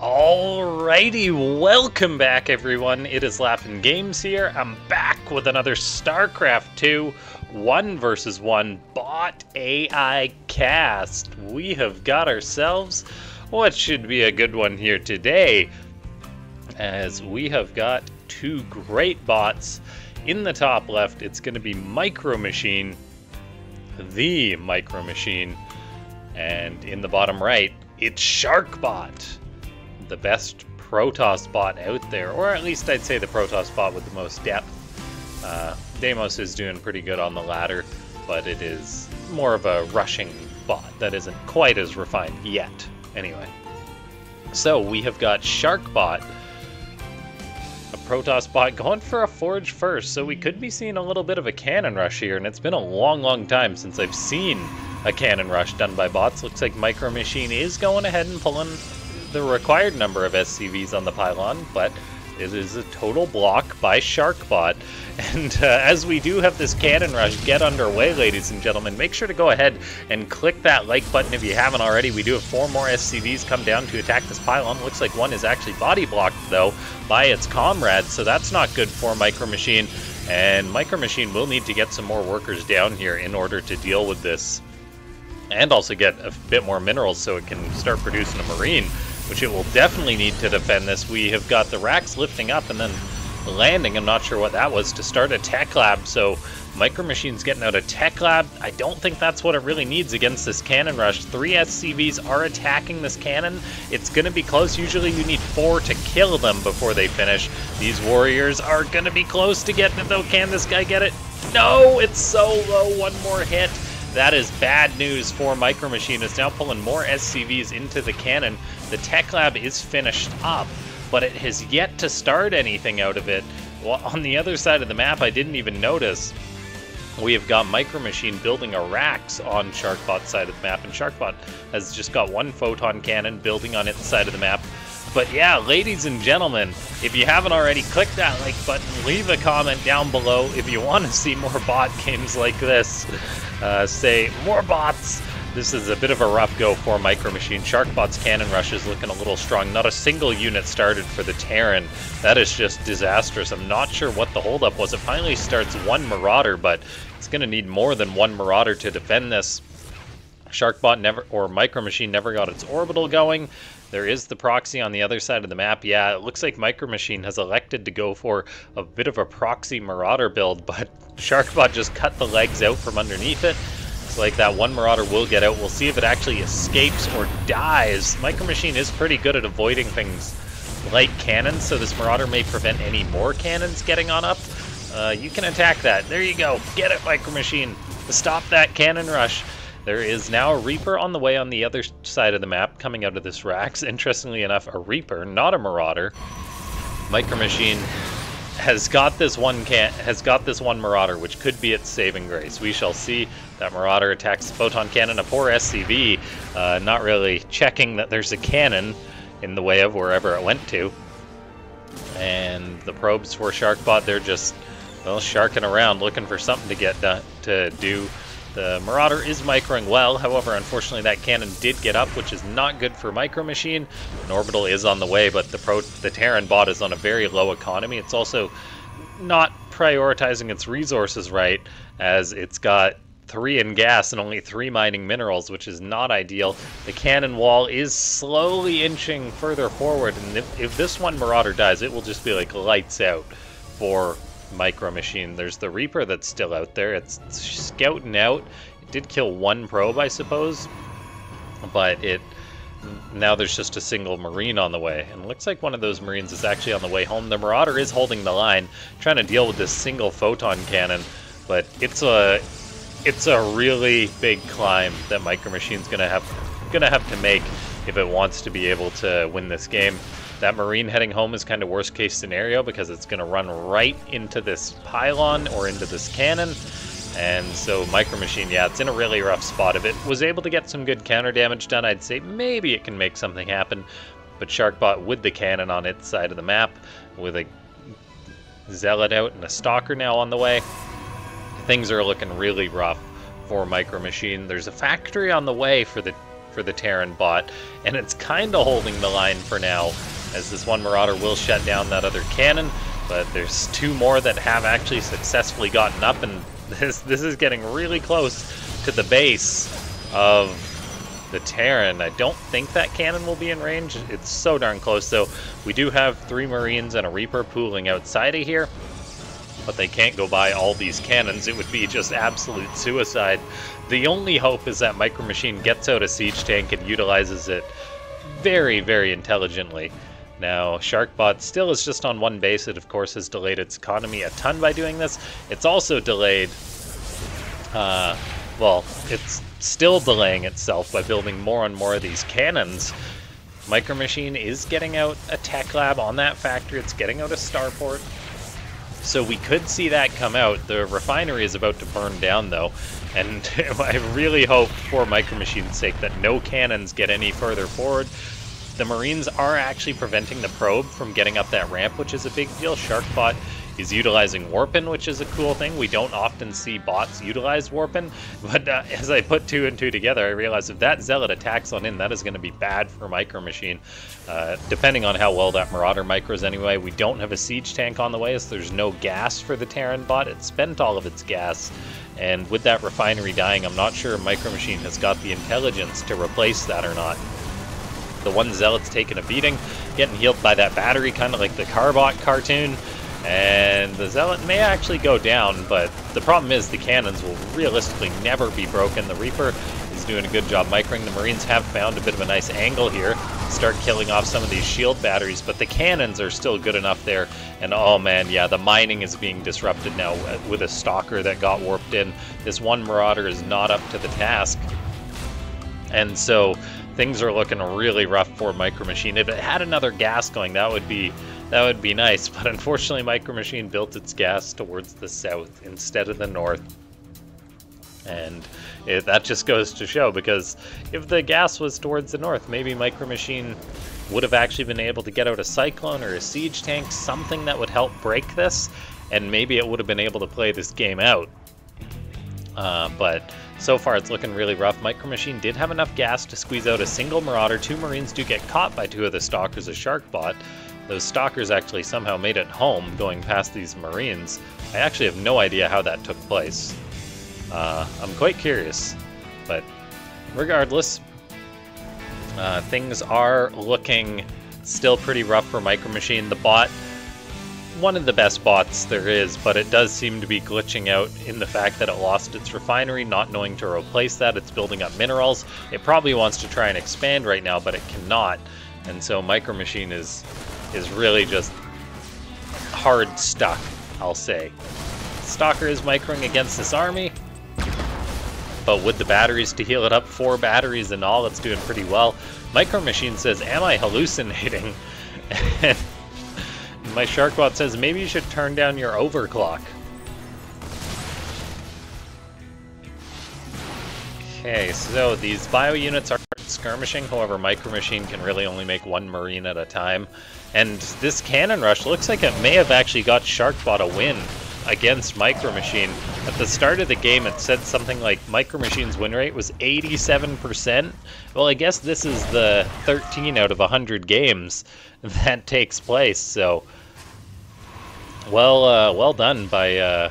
Alrighty, welcome back everyone. It is LaughNgamez here. I'm back with another StarCraft 2 1 versus 1 bot AI cast. We have got ourselves what should be a good one here today, as we have got two great bots. In the top left, it's going to be Micro Machine, the Micro Machine, and in the bottom right, it's Sharkbot the best Protoss bot out there, or at least I'd say the Protoss bot with the most depth. Uh, Deimos is doing pretty good on the ladder, but it is more of a rushing bot that isn't quite as refined yet. Anyway, so we have got Sharkbot, a Protoss bot going for a Forge first, so we could be seeing a little bit of a cannon rush here, and it's been a long, long time since I've seen a cannon rush done by bots. Looks like Micro Machine is going ahead and pulling the required number of SCVs on the pylon, but it is a total block by Sharkbot. And uh, as we do have this cannon rush get underway, ladies and gentlemen, make sure to go ahead and click that like button if you haven't already. We do have four more SCVs come down to attack this pylon. Looks like one is actually body blocked, though, by its comrade, so that's not good for Micro Machine. And Micro Machine will need to get some more workers down here in order to deal with this. And also get a bit more minerals so it can start producing a Marine which it will definitely need to defend this. We have got the racks lifting up and then landing. I'm not sure what that was to start a tech lab. So Micro Machines getting out a tech lab. I don't think that's what it really needs against this cannon rush. Three SCVs are attacking this cannon. It's going to be close. Usually you need four to kill them before they finish. These warriors are going to be close to getting it though. Can this guy get it? No, it's so low. One more hit. That is bad news for Micro Machine. It's now pulling more SCVs into the cannon. The Tech Lab is finished up, but it has yet to start anything out of it. Well, on the other side of the map, I didn't even notice. We have got Micro Machine building a racks on Sharkbot's side of the map, and Sharkbot has just got one photon cannon building on its side of the map. But yeah, ladies and gentlemen, if you haven't already, click that like button, leave a comment down below if you want to see more bot games like this. Uh, say, more bots! This is a bit of a rough go for Micro Machine. Sharkbot's cannon rush is looking a little strong. Not a single unit started for the Terran. That is just disastrous. I'm not sure what the holdup was. It finally starts one Marauder, but it's going to need more than one Marauder to defend this. Sharkbot never, or Micro Machine never got its orbital going. There is the proxy on the other side of the map. Yeah, it looks like Micro Machine has elected to go for a bit of a proxy Marauder build, but Sharkbot just cut the legs out from underneath it. It's like that one Marauder will get out. We'll see if it actually escapes or dies. Micro Machine is pretty good at avoiding things like cannons, so this Marauder may prevent any more cannons getting on up. Uh, you can attack that. There you go. Get it, Micro Machine. Stop that cannon rush. There is now a Reaper on the way on the other side of the map coming out of this racks. Interestingly enough, a Reaper, not a Marauder. Micro Machine has got this one can has got this one Marauder, which could be its saving grace. We shall see. That Marauder attacks Photon Cannon, a poor SCV, uh, not really checking that there's a cannon in the way of wherever it went to. And the probes for Sharkbot, they're just well sharking around, looking for something to get done, to do the Marauder is microing well, however, unfortunately that cannon did get up, which is not good for Micro Machine. An orbital is on the way, but the Pro the Terran bot is on a very low economy. It's also not prioritizing its resources right, as it's got three in gas and only three mining minerals, which is not ideal. The cannon wall is slowly inching further forward, and if, if this one Marauder dies, it will just be like lights out for Micro Machine. There's the Reaper that's still out there. It's scouting out. It did kill one probe, I suppose, but it now there's just a single Marine on the way. And looks like one of those Marines is actually on the way home. The Marauder is holding the line, trying to deal with this single photon cannon, but it's a it's a really big climb that Micro Machine's gonna have gonna have to make if it wants to be able to win this game. That Marine heading home is kind of worst case scenario because it's going to run right into this pylon or into this cannon. And so Micro Machine, yeah, it's in a really rough spot. If it was able to get some good counter damage done, I'd say maybe it can make something happen. But Sharkbot with the cannon on its side of the map, with a Zealot out and a Stalker now on the way, things are looking really rough for Micro Machine. There's a factory on the way for the for the Terran bot, and it's kind of holding the line for now, as this one Marauder will shut down that other cannon, but there's two more that have actually successfully gotten up, and this, this is getting really close to the base of the Terran. I don't think that cannon will be in range. It's so darn close, though. We do have three Marines and a Reaper pooling outside of here, but they can't go by all these cannons. It would be just absolute suicide. The only hope is that Micro Machine gets out a siege tank and utilizes it very, very intelligently. Now, Sharkbot still is just on one base. It, of course, has delayed its economy a ton by doing this. It's also delayed... Uh, well, it's still delaying itself by building more and more of these cannons. Micro Machine is getting out a tech lab on that factory. It's getting out a starport. So we could see that come out. The refinery is about to burn down, though. And I really hope, for Micro Machine's sake, that no cannons get any further forward. The Marines are actually preventing the probe from getting up that ramp, which is a big deal. Sharkbot is utilizing Warpin, which is a cool thing. We don't often see bots utilize Warpin, but uh, as I put two and two together, I realized if that Zealot attacks on in, that is going to be bad for Micro Machine. Uh, depending on how well that Marauder micros anyway, we don't have a Siege tank on the way, so there's no gas for the Terran bot. It spent all of its gas, and with that refinery dying, I'm not sure Micro Machine has got the intelligence to replace that or not. The one Zealot's taking a beating, getting healed by that battery, kind of like the Carbot cartoon. And the Zealot may actually go down, but the problem is the cannons will realistically never be broken. The Reaper is doing a good job microing. The Marines have found a bit of a nice angle here. Start killing off some of these shield batteries, but the cannons are still good enough there. And oh man, yeah, the mining is being disrupted now uh, with a Stalker that got warped in. This one Marauder is not up to the task. And so things are looking really rough for Micro Machine. If it had another gas going, that would be that would be nice, but unfortunately Micro Machine built its gas towards the south instead of the north. And it, that just goes to show, because if the gas was towards the north, maybe Micro Machine would have actually been able to get out a Cyclone or a Siege Tank, something that would help break this, and maybe it would have been able to play this game out. Uh, but so far it's looking really rough. Micro Machine did have enough gas to squeeze out a single Marauder. Two Marines do get caught by two of the Stalkers a Shark Sharkbot, those stalkers actually somehow made it home going past these marines. I actually have no idea how that took place. Uh, I'm quite curious, but regardless, uh, things are looking still pretty rough for Micro Machine. The bot, one of the best bots there is, but it does seem to be glitching out in the fact that it lost its refinery, not knowing to replace that. It's building up minerals. It probably wants to try and expand right now, but it cannot. And so Micro Machine is is really just hard stuck, I'll say. Stalker is microing against this army, but with the batteries to heal it up, four batteries and all, it's doing pretty well. Micro Machine says, am I hallucinating? my Sharkbot says, maybe you should turn down your overclock. Okay, so these bio units are skirmishing, however Micro Machine can really only make one Marine at a time. And this Cannon Rush looks like it may have actually got Sharkbot a win against Micro Machine. At the start of the game, it said something like Micro Machine's win rate was 87%. Well, I guess this is the 13 out of 100 games that takes place, so... Well, uh, well done by, uh,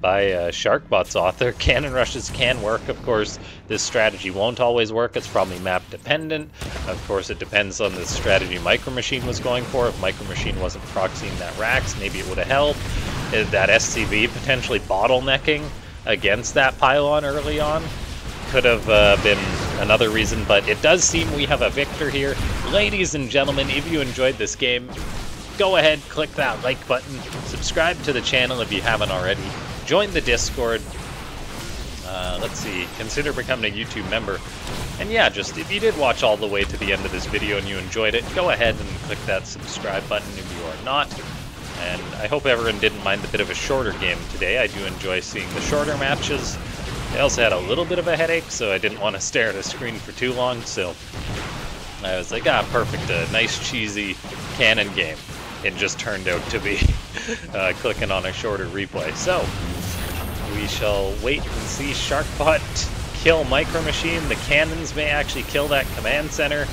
by uh, Sharkbot's author. Cannon rushes can work, of course. This strategy won't always work. It's probably map dependent. Of course, it depends on the strategy Micro Machine was going for. If Micro Machine wasn't proxying that Rax, maybe it would have helped. Uh, that SCV potentially bottlenecking against that pylon early on could have uh, been another reason, but it does seem we have a victor here. Ladies and gentlemen, if you enjoyed this game, go ahead, click that like button, subscribe to the channel if you haven't already, join the Discord. Uh, let's see, consider becoming a YouTube member. And yeah, just if you did watch all the way to the end of this video and you enjoyed it, go ahead and click that subscribe button if you are not. And I hope everyone didn't mind the bit of a shorter game today. I do enjoy seeing the shorter matches. I also had a little bit of a headache, so I didn't want to stare at a screen for too long, so I was like, ah, perfect, a nice cheesy cannon game. It just turned out to be uh, clicking on a shorter replay. So, we shall wait and see Sharkbot kill Micro Machine. The cannons may actually kill that command center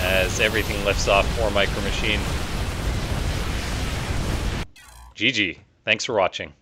as everything lifts off for Micro Machine. GG. Thanks for watching.